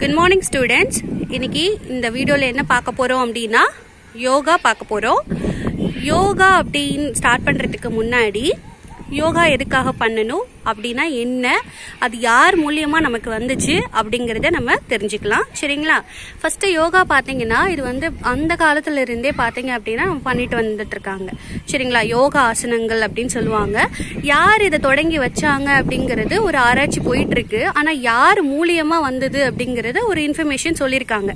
Good morning students இன்னைக்கு இந்த வீடியோவில் என்ன பார்க்க போகிறோம் அப்படின்னா யோகா பார்க்க போகிறோம் யோகா அப்படின்னு ஸ்டார்ட் பண்ணுறதுக்கு முன்னாடி யோகா எதுக்காக பண்ணணும் அப்படின்னா என்ன? அது யார் மூலியமா நமக்கு வந்துச்சு அப்படிங்கறத நம்ம தெரிஞ்சுக்கலாம். சரிங்களா? ஃபர்ஸ்ட் யோகா பாத்தீங்கன்னா இது வந்து அந்த காலத்துல இருந்தே பாத்தீங்க அப்படின்னா நம்ம பண்ணிட்டு வந்துட்டு இருக்காங்க சரிங்களா? யோகா ஆசனங்கள் அப்படின்னு சொல்லுவாங்க. யார் இதை தொடங்கி வச்சாங்க அப்படிங்கிறது ஒரு ஆராய்ச்சி போயிட்டு இருக்கு ஆனா யார் மூலியமா வந்தது அப்படிங்கிறத ஒரு இன்ஃபர்மேஷன் சொல்லியிருக்காங்க.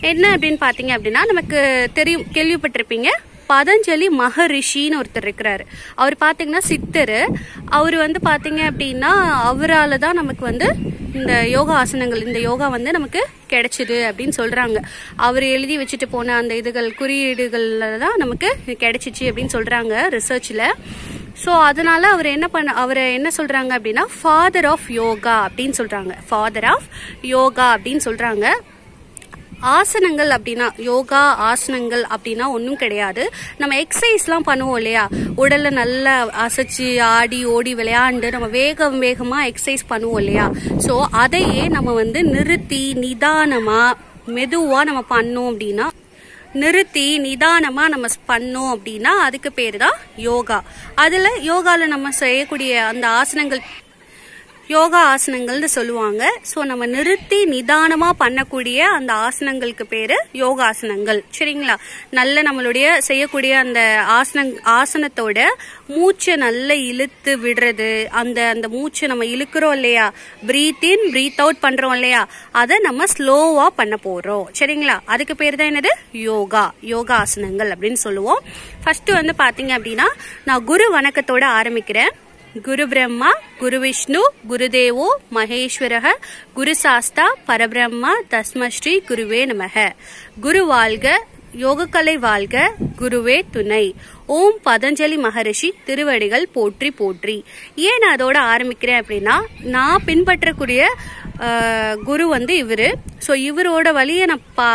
என்ன அப்படின்னு பாத்தீங்க அப்படின்னா நமக்கு தெரியும் கேள்விப்பட்டிருப்பீங்க. பதஞ்சலி மகரிஷின்னு ஒருத்தர் இருக்கிறாரு. அவர் பார்த்தீங்கன்னா சித்தர். அவர் வந்து பார்த்தீங்க அப்படின்னா அவரால் தான் நமக்கு வந்து இந்த யோகா ஆசனங்கள் இந்த யோகா வந்து நமக்கு கிடைச்சிது அப்படின்னு சொல்கிறாங்க அவர் எழுதி வச்சுட்டு போன அந்த இதுகள் குறியீடுகளில் தான் நமக்கு கிடைச்சிச்சு அப்படின்னு சொல்கிறாங்க ரிசர்ச்சில் ஸோ அதனால அவர் என்ன பண்ண அவர் என்ன சொல்கிறாங்க அப்படின்னா ஃபாதர் ஆஃப் யோகா அப்படின்னு சொல்கிறாங்க ஃபாதர் ஆஃப் யோகா அப்படின்னு சொல்கிறாங்க ஆசனங்கள் அப்படின்னா யோகா ஆசனங்கள் அப்படின்னா ஒன்றும் கிடையாது. நம்ம எக்ஸசைஸ்லாம் பண்ணுவோம் இல்லையா? உடலை நல்லா அசைச்சு ஆடி ஓடி விளையாண்டு நம்ம வேகம் வேகமாக எக்ஸசைஸ் பண்ணுவோம் இல்லையா? ஸோ அதையே நம்ம வந்து நிறுத்தி நிதானமாக மெதுவாக நம்ம பண்ணோம் அப்படின்னா நிறுத்தி நிதானமாக நம்ம பண்ணோம் அப்படின்னா அதுக்கு பேர் தான் யோகா. அதில் யோகாவில் நம்ம செய்யக்கூடிய அந்த ஆசனங்கள் யோகா ஆசனங்கள்னு சொல்லுவாங்க. ஸோ நம்ம நிறுத்தி நிதானமா பண்ணக்கூடிய அந்த ஆசனங்களுக்கு பேரு யோகாசனங்கள். சரிங்களா? நல்ல நம்மளுடைய செய்யக்கூடிய அந்த ஆசன ஆசனத்தோட மூச்சை நல்லா இழுத்து விடுறது. அந்த அந்த மூச்சை நம்ம இழுக்கிறோம் இல்லையா? பிரீத் இன் பிரீத் அவுட் பண்றோம் இல்லையா? அதை நம்ம ஸ்லோவா பண்ண போறோம். சரிங்களா? அதுக்கு பேர் தான் என்னது? யோகா. யோகா ஆசனங்கள் அப்படின்னு சொல்லுவோம். ஃபர்ஸ்ட் வந்து பாத்தீங்க அப்படின்னா நான் குரு வணக்கத்தோட ஆரம்பிக்கிறேன். குரு பிரம்மா குரு விஷ்ணு குருதேவோ மகேஸ்வரக குரு சாஸ்தா பரபிரம்மா தஸ்மஸ்ரீ குருவே நமக குரு வாழ்க யோகக்கலை வாழ்க குருவே துணை. ஓம் பதஞ்சலி மகரிஷி திருவடிகள் போற்றி போற்றி. ஏன் நான் அதோட ஆரம்பிக்கிறேன் அப்படின்னா நான் பின்பற்றக்கூடிய குரு வந்து இவரு. ஸோ இவரோட வழியை நான் பா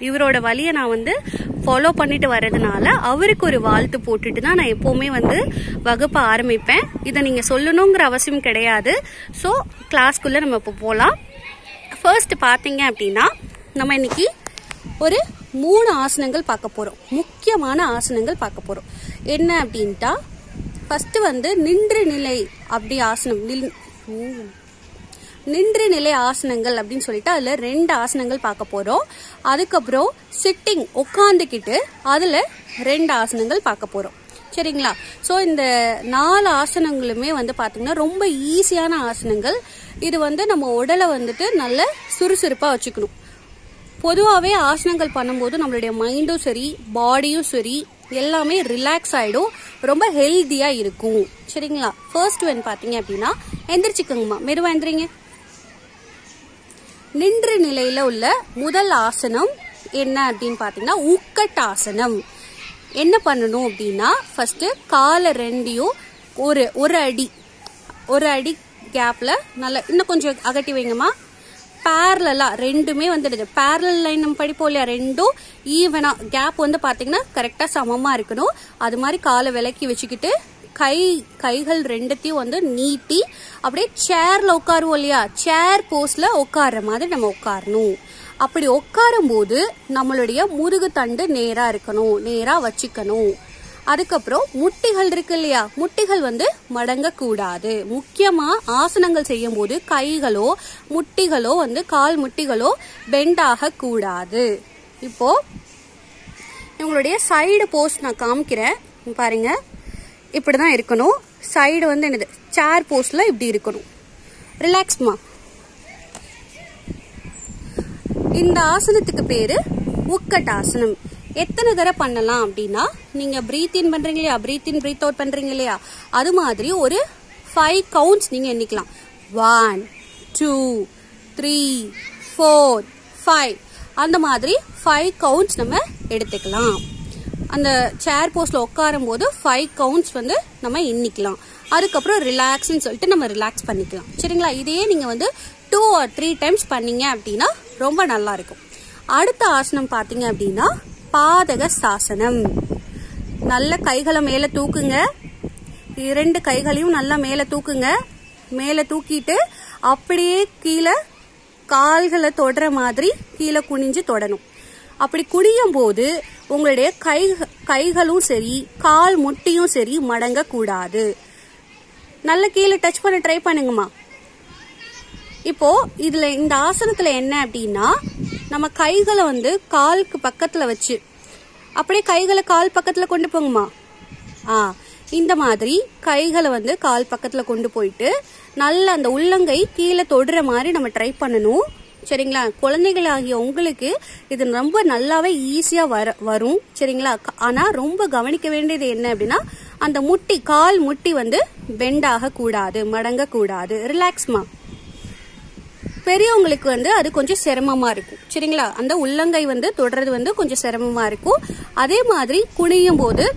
இவரோட வழியை நான் வந்து ஃபாலோ பண்ணிட்டு வர்றதுனால அவருக்கு ஒரு வாழ்த்து போட்டுட்டு தான் நான் எப்போவுமே வந்து வகுப்பை ஆரம்பிப்பேன். இதை நீங்கள் சொல்லணுங்கிற அவசியம் கிடையாது. ஸோ கிளாஸ்க்குள்ளே நம்ம இப்போ போகலாம் ஃபர்ஸ்ட் பார்த்தீங்க அப்படின்னா நம்ம இன்னைக்கு ஒரு மூணு ஆசனங்கள் பார்க்க போகிறோம் முக்கியமான ஆசனங்கள் பார்க்க போகிறோம் என்ன அப்படின்ட்டா ஃபஸ்ட்டு வந்து நின்று நிலை அப்படி ஆசனம். நில் நின்று நிலை ஆசனங்கள் அப்படின்னு சொல்லிட்டு அதுல ரெண்டு ஆசனங்கள் பார்க்க போறோம். அதுக்கப்புறம் சிட்டிங் உட்காந்துக்கிட்டு அதுல ரெண்டு ஆசனங்கள் பார்க்க போறோம். சரிங்களா? ஸோ இந்த நாலு ஆசனங்களுமே வந்து பார்த்தீங்கன்னா ரொம்ப ஈஸியான ஆசனங்கள். இது வந்து நம்ம உடலை வந்துட்டு நல்ல சுறுசுறுப்பாக வச்சுக்கணும். பொதுவாகவே ஆசனங்கள் பண்ணும்போது நம்மளுடைய மைண்டும் சரி பாடியும் சரி எல்லாமே ரிலாக்ஸ் ஆகிடும் ரொம்ப ஹெல்த்தியாக இருக்கும். சரிங்களா? ஃபர்ஸ்ட் ஒன் பார்த்தீங்க அப்படின்னா எந்திரிச்சிக்கோங்கம்மா. மெதுவாக எந்திரிங்க. நின்று நிலையில உள்ள முதல் ஆசனம் என்ன அப்படின்னு பார்த்தீங்கன்னா உக்கட்டாசனம் என்ன பண்ணணும் அப்படின்னா ஃபஸ்ட்டு காலை ரெண்டையும் ஒரு ஒரு அடி ஒரு அடி கேப்பில் நல்லா இன்னும் கொஞ்சம் அகட்டி வைங்கம்மா. பேரலாக ரெண்டுமே வந்துடுது. பேரலல் லைன் நம்ம படிப்போம் இல்லையா? ரெண்டும் ஈவனாக கேப் வந்து பார்த்தீங்கன்னா கரெக்டாக சமமாக இருக்கணும். அது மாதிரி காலை விலக்கி வச்சுக்கிட்டு கை கைகள் ரெண்டுத்தையும் வந்து நீட்டி அப்படியே சேர்ல உட்காருவோம் இல்லையா? சேர் போஸ்டில் உட்கார்ற மாதிரி நம்ம உட்காரணும். அப்படி உட்காரும் போது நம்மளுடைய முதுகு தண்டு நேரா இருக்கணும் நேரா வச்சுக்கணும். அதுக்கப்புறம் முட்டிகள் இருக்கு இல்லையா? முட்டிகள் வந்து மடங்க கூடாது முக்கியமா ஆசனங்கள் செய்யும் போது கைகளோ முட்டிகளோ வந்து கால் முட்டிகளோ பெண்ட் ஆக கூடாது இப்போ இவங்களுடைய சைடு போஸ்ட் நான் காமிக்கிறேன். பாருங்கள் இப்படி தான் இருக்கணும். சைடு வந்து என்னது? சேர் போஸ்டில் இப்படி இருக்கணும். ரிலாக்ஸ்மா இந்த ஆசனத்துக்கு பேரு உக்கட்டாசனம் எத்தனை தடவை பண்ணலாம் அப்படின்னா நீங்கள் ப்ரீத் இன் பண்ணுறீங்க இல்லையா? ப்ரீத் இன் ப்ரீத் அவுட் பண்ணுறீங்க இல்லையா? அது மாதிரி ஒரு ஃபைவ் கவுண்ட்ஸ் நீங்கள் எண்ணிக்கலாம். One two three four five அந்த மாதிரி ஃபைவ் கவுண்ட்ஸ் நம்ம எடுத்துக்கலாம். அந்த சேர் போஸ்ட்ல உட்காரும் போது ஃபைவ் கவுண்ட்ஸ் வந்து நம்ம எண்ணிக்கலாம். அதுக்கப்புறம் ரிலாக்ஸ்னு சொல்லிட்டு நம்ம ரிலாக்ஸ் பண்ணிக்கலாம். சரிங்களா? இதையே நீங்க வந்து டூ ஆர் த்ரீ டைம்ஸ் பண்ணீங்க அப்படின்னா ரொம்ப நல்லா இருக்கும் அடுத்த ஆசனம் பார்த்தீங்க அப்படின்னா பாதக சாசனம். நல்ல கைகளை மேல தூக்குங்க. இரண்டு கைகளையும் நல்லா மேல தூக்குங்க. மேல தூக்கிட்டு அப்படியே கீழே கால்களை தொடர மாதிரி கீழே குனிஞ்சு தொடணும். அப்படி குடியும் போது உங்களுடைய கை கைகளும் சரி கால் முட்டியும் சரி மடங்க கூடாது நல்ல கீழே டச் பண்ண ட்ரை பண்ணுங்கம்மா. இப்போ இதுல இந்த ஆசனத்துல என்ன அப்படின்னா நம்ம கைகளை வந்து காலுக்கு பக்கத்துல வச்சு அப்படியே கைகளை கால் பக்கத்துல கொண்டு போங்கம்மா. ஆ இந்த மாதிரி கைகளை வந்து கால் பக்கத்துல கொண்டு போயிட்டு நல்ல அந்த உள்ளங்கை கீழே தொடுற மாதிரி நம்ம ட்ரை பண்ணணும். சரிங்களா? குழந்தைகள் ஆகிய உங்களுக்கு இது ரொம்ப நல்லாவே ஈஸியா வர வரும். சரிங்களா? க- ஆனா ரொம்ப கவனிக்க வேண்டியது என்ன அப்படின்னா அந்த முட்டி கால் முட்டி வந்து பெண்ட் ஆக கூடாது மடங்க கூடாது ரிலாக்ஸ்மா பெரியவங்களுக்கு வந்து அது கொஞ்சம் சிரமமா இருக்கும். சரிங்களா? அந்த உள்ளங்கை வந்து தொடுறது வந்து கொஞ்சம் சிரமமா இருக்கும். அதே மாதிரி குனியும் போது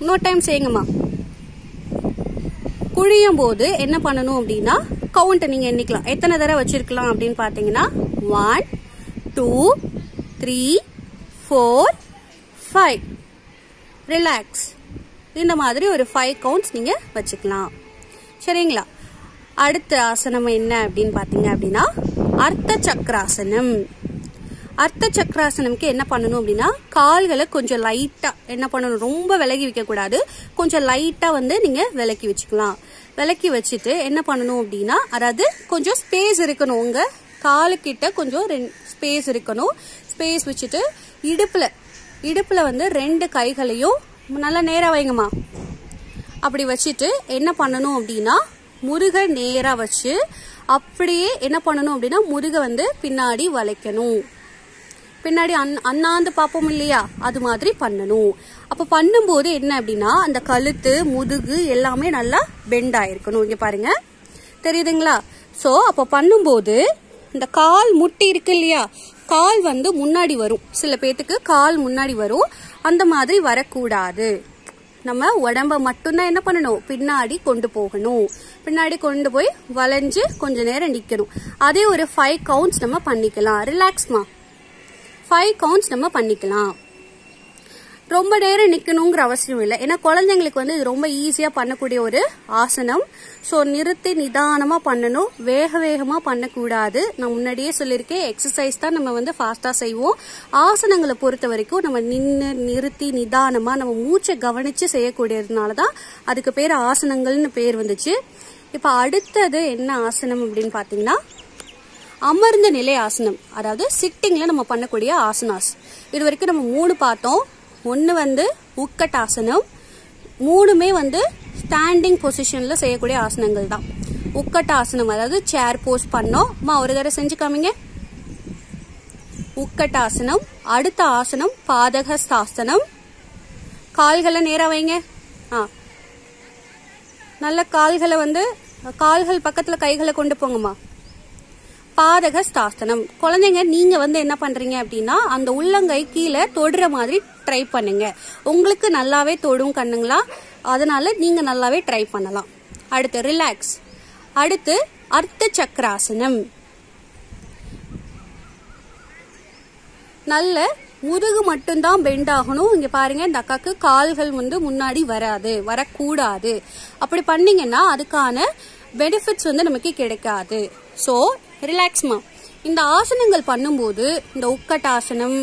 இன்னொரு டைம் செய்யுங்கம்மா. குழியும் போது என்ன பண்ணணும் அப்படின்னா கவுண்ட் நீங்க எண்ணிக்கலாம். எத்தனை தடவை வச்சிருக்கலாம் அப்படின்னு பாத்தீங்கன்னா one two three four five relax இந்த மாதிரி ஒரு ஃபைவ் கவுண்ட்ஸ் நீங்க வச்சுக்கலாம். சரிங்களா? அடுத்த ஆசனம் என்ன அப்படின்னு பாத்தீங்க அப்படின்னா அர்த்த சக்கராசனம். அர்த்த சக்கராசனம்க்கு என்ன பண்ணணும் அப்படின்னா கால்களை கொஞ்சம் லைட்டா என்ன பண்ணணும் ரொம்ப விலகி வைக்க கூடாது கொஞ்சம் லைட்டா வந்து நீங்க விலக்கி வச்சுக்கலாம். விளக்கி வச்சுட்டு என்ன பண்ணணும் அப்படின்னா அதாவது கொஞ்சம் ஸ்பேஸ் இருக்கணும். உங்க காலுக்கிட்ட கொஞ்சம் ஸ்பேஸ் இருக்கணும். ஸ்பேஸ் வச்சுட்டு இடுப்புல இடுப்புல வந்து ரெண்டு கைகளையும் நல்லா நேரா வைங்கம்மா. அப்படி வச்சுட்டு என்ன பண்ணணும் அப்படின்னா முருகை நேரா வச்சு அப்படியே என்ன பண்ணணும் அப்படின்னா முருகை வந்து பின்னாடி வளைக்கணும். பின்னாடி அந் அண்ணாந்து பார்ப்போம் இல்லையா? அது மாதிரி பண்ணணும். அப்போ பண்ணும்போது என்ன அப்படின்னா அந்த கழுத்து முதுகு எல்லாமே நல்லா பெண்ட் ஆயிருக்கணும். இங்க பாருங்க. தெரியுதுங்களா? ஸோ அப்போ பண்ணும்போது இந்த கால் முட்டி இருக்கு இல்லையா? கால் வந்து முன்னாடி வரும். சில பேத்துக்கு கால் முன்னாடி வரும். அந்த மாதிரி வரக்கூடாது. நம்ம உடம்ப மட்டும்தான் என்ன பண்ணணும்? பின்னாடி கொண்டு போகணும். பின்னாடி கொண்டு போய் வளைஞ்சு கொஞ்ச நேரம் நிக்கணும். அதே ஒரு ஃபைவ் கவுண்ட்ஸ் நம்ம பண்ணிக்கலாம். ரிலாக்ஸ்மா ஃபைவ் கவுண்ட்ஸ் நம்ம பண்ணிக்கலாம். ரொம்ப நேரம் நிக்கணுங்கிற அவசியம் இல்லை. ஏன்னா குழந்தைங்களுக்கு வந்து இது ரொம்ப ஈஸியா பண்ணக்கூடிய ஒரு ஆசனம். ஸோ நிறுத்தி நிதானமா பண்ணணும். வேக வேகமா பண்ணக்கூடாது. நான் முன்னாடியே சொல்லியிருக்கேன் எக்ஸசைஸ் தான் நம்ம வந்து ஃபாஸ்டா செய்வோம். ஆசனங்களை பொறுத்த வரைக்கும் நம்ம நின்று நிறுத்தி நிதானமா நம்ம மூச்சை கவனிச்சு செய்யக்கூடியதுனால தான் அதுக்கு பேர் ஆசனங்கள்னு பேர் வந்துச்சு. இப்போ அடுத்தது என்ன ஆசனம் அப்படின்னு பாத்தீங்கன்னா அமர்ந்த நிலை ஆசனம். அதாவது சிட்டிங்ல நம்ம பண்ணக்கூடிய ஆசனாஸ். இது வரைக்கும் நம்ம மூணு பார்த்தோம். ஒன்று வந்து உக்கட்டாசனம் மூணுமே வந்து ஸ்டாண்டிங் பொசிஷனில் செய்யக்கூடிய ஆசனங்கள் தான். உக்கட்டாசனம் அதாவது சேர் போஸ் பண்ணோம். அம்மா ஒரு தடவை செஞ்சு காமிங்க. உக்கட்டாசனம் அடுத்த ஆசனம் பாதகஸ்தாசனம் கால்களை நேராக வைங்க. ஆ. நல்ல கால்களை வந்து கால்கள் பக்கத்தில் கைகளை கொண்டு போங்கம்மா. பாதக ஸ்தாசனம் குழந்தைங்க நீங்க வந்து என்ன பண்றீங்க அப்படின்னா அந்த உள்ளங்கை கீழே தொடுற மாதிரி ட்ரை பண்ணுங்க. உங்களுக்கு நல்லாவே தொடும் கண்ணுங்களா? அதனால நீங்க நல்லாவே ட்ரை பண்ணலாம். அடுத்து ரிலாக்ஸ் அடுத்து அர்த்த சக்கராசனம். நல்ல முதுகு மட்டும்தான் பெண்ட் ஆகணும். இங்க பாருங்க இந்த அக்காக்கு கால்கள் வந்து முன்னாடி வராது வரக்கூடாது. அப்படி பண்ணீங்கன்னா அதுக்கான பெனிஃபிட்ஸ் வந்து நமக்கு கிடைக்காது. ஸோ ரிலாக்ஸ்மா இந்த ஆசனங்கள் பண்ணும்போது இந்த உக்கட்டாசனம்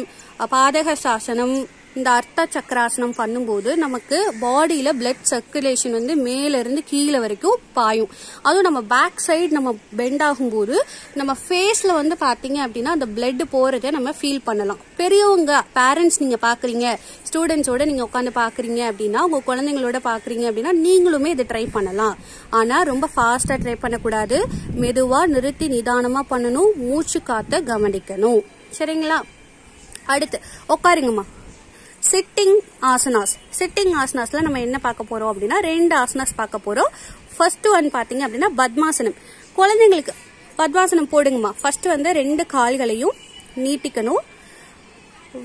பாதகசாசனம் இந்த அர்த்த சக்கராசனம் பண்ணும்போது நமக்கு பாடியில பிளட் சர்க்குலேஷன் வந்து மேல இருந்து கீழே வரைக்கும் பாயும். அதுவும் நம்ம பேக் சைடு நம்ம பெண்ட் ஆகும்போது நம்ம ஃபேஸ்ல வந்து பாத்தீங்க அப்படின்னா அந்த பிளட் போகிறத நம்ம ஃபீல் பண்ணலாம். பெரியவங்க பேரண்ட்ஸ் நீங்க பாக்குறீங்க ஸ்டூடெண்ட்ஸோட நீங்க உட்காந்து பாக்குறீங்க அப்படின்னா உங்க குழந்தைங்களோட பாக்குறீங்க அப்படின்னா நீங்களுமே இதை ட்ரை பண்ணலாம். ஆனா ரொம்ப ஃபாஸ்டா ட்ரை பண்ணக்கூடாது. மெதுவா நிறுத்தி நிதானமா பண்ணணும். மூச்சு காத்த கவனிக்கணும். சரிங்களா? அடுத்து உட்காருங்கம்மா. சிட்டிங் ஆசனாஸ் சிட்டிங் ஆசனாஸ்ல நம்ம என்ன பார்க்க போறோம் அப்படின்னா ரெண்டு ஆசனாஸ் பார்க்க போறோம். ஃபர்ஸ்ட் ஒன் பாத்தீங்க அப்படின்னா பத்மாசனம். குழந்தைங்களுக்கு பத்மாசனம் போடுங்கம்மா. ஃபர்ஸ்ட் வந்து ரெண்டு கால்களையும் நீட்டிக்கணும்.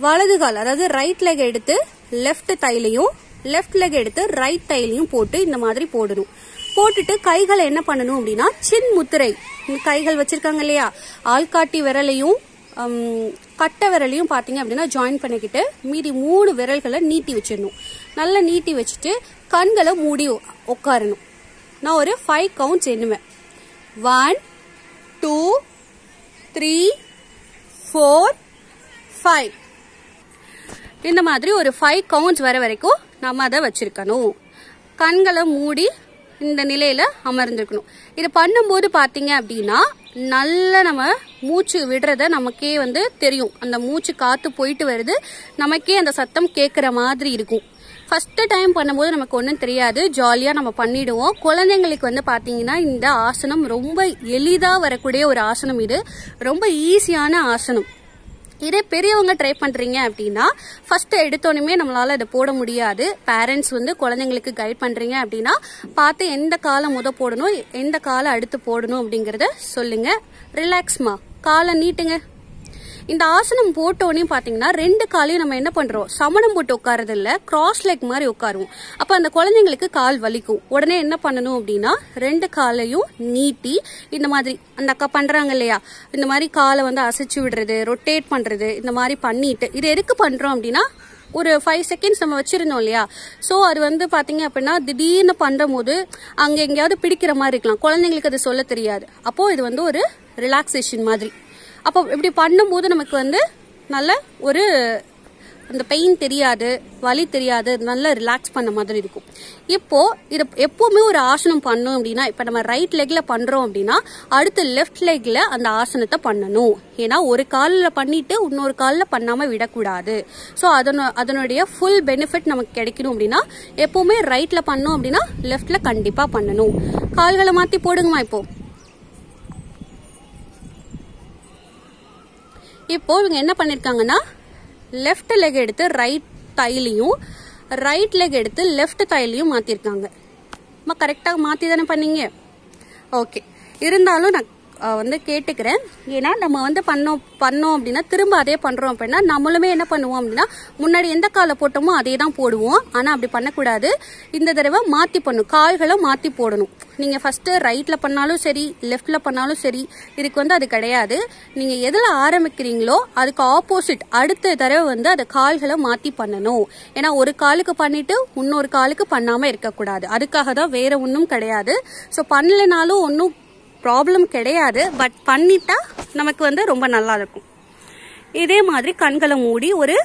வலது கால் அதாவது ரைட் லெக் எடுத்து லெஃப்ட் தைலையும் லெஃப்ட் லெக் எடுத்து ரைட் தைலையும் போட்டு இந்த மாதிரி போடணும். போட்டுட்டு கைகளை என்ன பண்ணணும் அப்படின்னா சின் முத்திரை கைகள் வச்சிருக்காங்க இல்லையா? ஆள்காட்டி விரலையும் கட்டை விரலையும் பார்த்தீங்க அப்படின்னா ஜாயின் பண்ணிக்கிட்டு மீதி மூணு விரல்களை நீட்டி வச்சிடணும். நல்லா நீட்டி வச்சுட்டு கண்களை மூடி உட்காரணும். நான் ஒரு five counts எண்ணுவேன். One two three four five இந்த மாதிரி ஒரு ஃபைவ் கவுண்ட்ஸ் வர வரைக்கும் நம்ம அதை வச்சிருக்கணும். கண்களை மூடி இந்த நிலையில அமர்ந்திருக்கணும். இதை பண்ணும்போது பார்த்தீங்க அப்படின்னா நல்ல நம்ம மூச்சு விடுறத நமக்கே வந்து தெரியும். அந்த மூச்சு காத்து போயிட்டு வருது. நமக்கே அந்த சத்தம் கேட்குற மாதிரி இருக்கும். ஃபஸ்ட்டு டைம் பண்ணும்போது நமக்கு ஒன்றும் தெரியாது. ஜாலியாக நம்ம பண்ணிடுவோம். குழந்தைங்களுக்கு வந்து பார்த்தீங்கன்னா இந்த ஆசனம் ரொம்ப எளிதாக வரக்கூடிய ஒரு ஆசனம் இது. ரொம்ப ஈஸியான ஆசனம். இதே பெரியவங்க ட்ரை பண்ணுறீங்க அப்படின்னா ஃபஸ்ட்டு எடுத்தோடனே நம்மளால் இதை போட முடியாது. பேரண்ட்ஸ் வந்து குழந்தைங்களுக்கு கைட் பண்ணுறீங்க அப்படின்னா பார்த்து எந்த காலை முத போடணும் எந்த காலை அடுத்து போடணும் அப்படிங்கிறத சொல்லுங்கள் ரிலாக்ஸ்மா காலை நீட்டுங்க. இந்த ஆசனம் போட்டோன்னே பாத்தீங்கன்னா ரெண்டு காலையும் நம்ம என்ன பண்றோம்? சமணம் போட்டு உட்காரது இல்ல கிராஸ் லெக் மாதிரி உட்காருவோம். அப்ப அந்த குழந்தைங்களுக்கு கால் வலிக்கும். உடனே என்ன பண்ணணும் அப்படின்னா ரெண்டு காலையும் நீட்டி இந்த மாதிரி அந்த அக்கா பண்றாங்க இல்லையா? இந்த மாதிரி காலை வந்து அசைச்சு விடுறது ரொட்டேட் பண்றது இந்த மாதிரி பண்ணிட்டு இது எதுக்கு பண்றோம் அப்படின்னா ஒரு ஃபைவ் செகண்ட்ஸ் நம்ம வச்சிருந்தோம் இல்லையா? ஸோ அது வந்து பாத்தீங்க அப்படின்னா திடீர்னு பண்ணும் போது அங்கே எங்கேயாவது பிடிக்கிற மாதிரி இருக்கலாம். குழந்தைங்களுக்கு அது சொல்ல தெரியாது. அப்போ இது வந்து ஒரு ரிலாக்ஸேஷன் மாதிரி. அப்போ இப்படி பண்ணும்போது நமக்கு வந்து நல்ல ஒரு அந்த பெயின் தெரியாது வலி தெரியாது நல்லா ரிலாக்ஸ் பண்ண மாதிரி இருக்கும். இப்போ இது எப்பவுமே ஒரு ஆசனம் பண்ணோம் அப்படின்னா இப்போ நம்ம ரைட் லெக்ல பண்றோம் அப்படின்னா அடுத்து லெஃப்ட் லெக்ல அந்த ஆசனத்தை பண்ணணும். ஏன்னா ஒரு காலில் பண்ணிட்டு இன்னொரு காலில் பண்ணாம விடக்கூடாது. ஸோ அதனு அதனுடைய ஃபுல் பெனிஃபிட் நமக்கு கிடைக்கணும் அப்படின்னா எப்பவுமே ரைட்ல பண்ணோம் அப்படின்னா லெஃப்ட்ல கண்டிப்பா பண்ணணும். கால்களை மாத்தி போடுங்கம்மா இப்போ. இப்போ இவங்க என்ன பண்ணிருக்காங்கன்னா லெஃப்ட் லெக் எடுத்து ரைட் தைலையும் ரைட் லெக் எடுத்து லெஃப்ட் தைலையும் மாத்திருக்காங்க. அம்மா கரெக்டாக மாத்தி தானே பண்ணீங்க? ஓகே இருந்தாலும் நான் வந்து கேட்டுக்கிறேன். ஏன்னா நம்ம வந்து பண்ணோம் பண்ணோம் அப்படின்னா திரும்ப அதே பண்றோம் அப்படின்னா நம்மளுமே என்ன பண்ணுவோம் அப்படின்னா முன்னாடி எந்த காலை போட்டோமோ அதே தான் போடுவோம். ஆனா அப்படி பண்ணக்கூடாது. இந்த தடவை மாத்தி பண்ணும் கால்களை மாத்தி போடணும். நீங்க ஃபர்ஸ்ட் ரைட்ல பண்ணாலும் சரி லெஃப்ட்ல பண்ணாலும் சரி இதுக்கு வந்து அது கிடையாது. நீங்க எதுல ஆரம்பிக்கிறீங்களோ அதுக்கு ஆப்போசிட் அடுத்த தடவை வந்து அதை கால்களை மாத்தி பண்ணணும். ஏன்னா ஒரு காலுக்கு பண்ணிட்டு இன்னொரு காலுக்கு பண்ணாம இருக்கக்கூடாது. அதுக்காக தான் வேற ஒன்றும் கிடையாது. ஸோ பண்ணலைனாலும் ஒன்றும் ப்ராப்ளம் கிடையாது பட் பண்ணிட்டா நமக்கு வந்து ரொம்ப நல்லா இருக்கும். இதே மாதிரி கண்களை மூடி ஒரு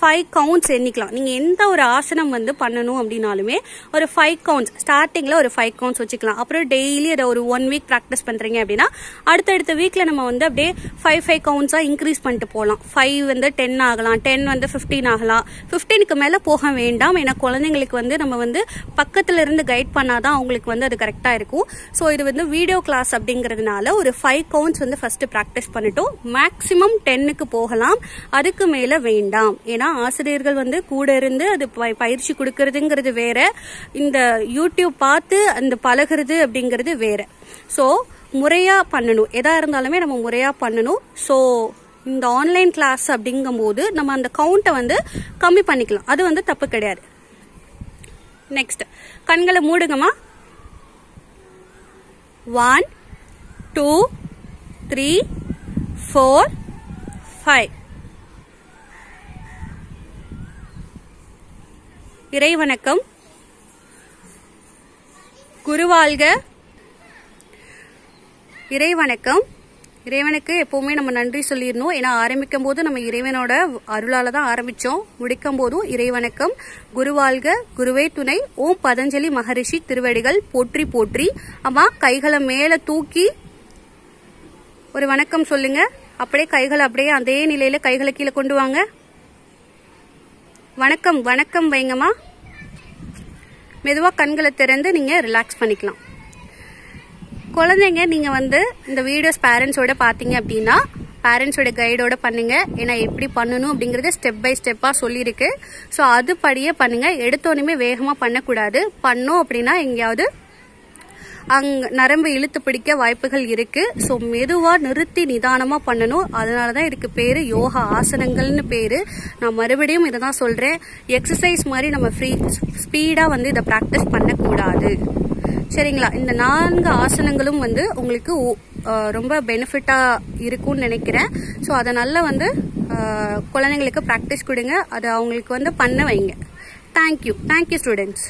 ஃபைவ் கவுண்ட்ஸ் எண்ணிக்கலாம். நீங்கள் எந்த ஒரு ஆசனம் வந்து பண்ணணும் அப்படின்னாலுமே ஒரு ஃபைவ் கவுண்ட்ஸ் ஸ்டார்டிங்கில் ஒரு ஃபைவ் கவுண்ட்ஸ் வச்சுக்கலாம். அப்புறம் டெய்லி அதை ஒரு ஒன் வீக் ப்ராக்டிஸ் பண்ணுறீங்க அப்படின்னா அடுத்தடுத்த வீக்கில் நம்ம வந்து அப்படியே ஃபைவ் ஃபைவ் கவுண்ட்ஸாக இன்க்ரீஸ் பண்ணிட்டு போகலாம். ஃபைவ் வந்து டென் ஆகலாம் டென் வந்து ஃபிஃப்டீன் ஆகலாம். ஃபிஃப்டீனுக்கு மேலே போக வேண்டாம். ஏன்னா குழந்தைங்களுக்கு வந்து நம்ம வந்து பக்கத்துல இருந்து கைட் பண்ணாதான் அவங்களுக்கு வந்து அது கரெக்டாக இருக்கும். ஸோ இது வந்து வீடியோ கிளாஸ் அப்படிங்கிறதுனால ஒரு ஃபைவ் கவுண்ட்ஸ் வந்து ஃபர்ஸ்ட் ப்ராக்டிஸ் பண்ணிட்டோம். மேக்ஸிமம் டென்னுக்கு போகலாம். அதுக்கு மேலே வேண்டாம். ஏன்னா ஆசிரியர்கள் வந்து கூட இருந்து அது ப- பயிற்சி கொடுக்கறதுங்கிறது வேற. இந்த யூடியூப் பார்த்து அந்த பழகுறது அப்படிங்கிறது வேற. ஸோ முறையாக பண்ணணும். எதா இருந்தாலுமே நம்ம முறையாக பண்ணணும். ஸோ இந்த ஆன்லைன் கிளாஸ் அப்படிங்கும்போது நம்ம அந்த கவுண்ட்டை வந்து கம்மி பண்ணிக்கலாம். அது வந்து தப்பு கிடையாது. நெக்ஸ்ட் கண்களை மூடுங்கம்மா. One two three four five இறைவணக்கம். குருவாழ்க. இறைவணக்கம். இறைவனுக்கு எப்பவுமே நம்ம நன்றி சொல்லிடணும். ஏன்னா ஆரம்பிக்கும் போது நம்ம இறைவனோட அருளால தான் ஆரம்பிச்சோம். முடிக்கும் போதும் இறைவணக்கம். குருவாழ்க குருவே துணை ஓம் பதஞ்சலி மகரிஷி திருவடிகள் போற்றி போற்றி. அம்மா கைகளை மேல தூக்கி ஒரு வணக்கம் சொல்லுங்க. அப்படியே கைகளை அப்படியே அதே நிலையில கைகளை கீழே கொண்டு வாங்க. வணக்கம் வணக்கம் வைங்கம்மா. மெதுவாக கண்களை திறந்து நீங்கள் ரிலாக்ஸ் பண்ணிக்கலாம். குழந்தைங்க நீங்கள் வந்து இந்த வீடியோஸ் பேரண்ட்ஸோட பார்த்தீங்க அப்படின்னா பேரண்ட்ஸோட கைடோட பண்ணுங்க. ஏன்னா எப்படி பண்ணணும் அப்படிங்கறது ஸ்டெப் பை ஸ்டெப்பாக சொல்லியிருக்கு ஸோ அது படியே பண்ணுங்க. எடுத்தோடனே வேகமாக பண்ணக்கூடாது. பண்ணோம் அப்படின்னா எங்கேயாவது அங் நரம்பு இழுத்து பிடிக்க வாய்ப்புகள் இருக்கு. ஸோ மெதுவா நிறுத்தி நிதானமா பண்ணணும். அதனால தான் இதுக்கு பேரு யோகா ஆசனங்கள்னு பேரு. நான் மறுபடியும் இதை தான் சொல்றேன். எக்ஸசைஸ் மாதிரி நம்ம ஃப்ரீ ஸ்பீடா வந்து இதை ப்ராக்டிஸ் பண்ணக்கூடாது. சரிங்களா? இந்த நான்கு ஆசனங்களும் வந்து உங்களுக்கு ரொம்ப பெனிஃபிட்டா இருக்கும்னு நினைக்கிறேன். ஸோ அதை நல்லா வந்து குழந்தைங்களுக்கு ப்ராக்டிஸ் கொடுங்க. அது அவங்களுக்கு வந்து பண்ண வைங்க. Thank you thank you students